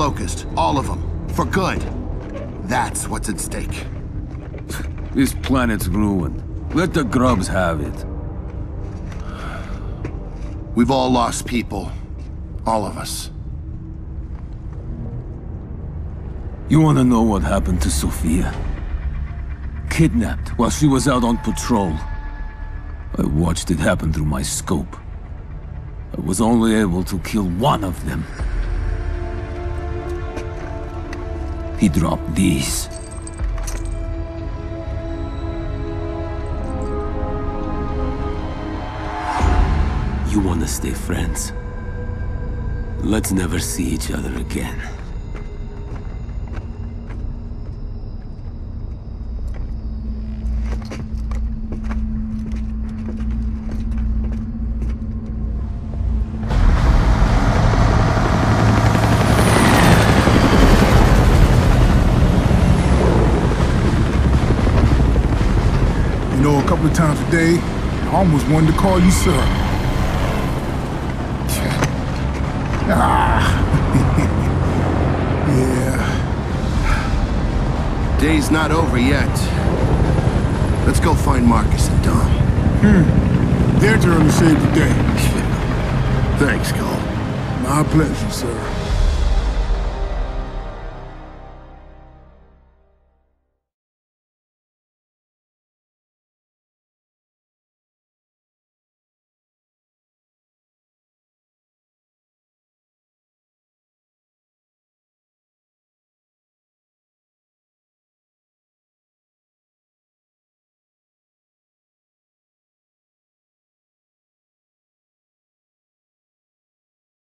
Locust. All of them. For good. That's what's at stake. This planet's ruined. Let the grubs have it. We've all lost people. All of us. You wanna know what happened to Sophia? Kidnapped while she was out on patrol. I watched it happen through my scope. I was only able to kill one of them. He dropped these. You wanna stay friends? Let's never see each other again. You know, a couple of times a day, I almost wanted to call you sir. ah. yeah. Day's not over yet. Let's go find Marcus and Dom. Hmm. Their turn to save the day. Thanks, Cole. My pleasure, sir.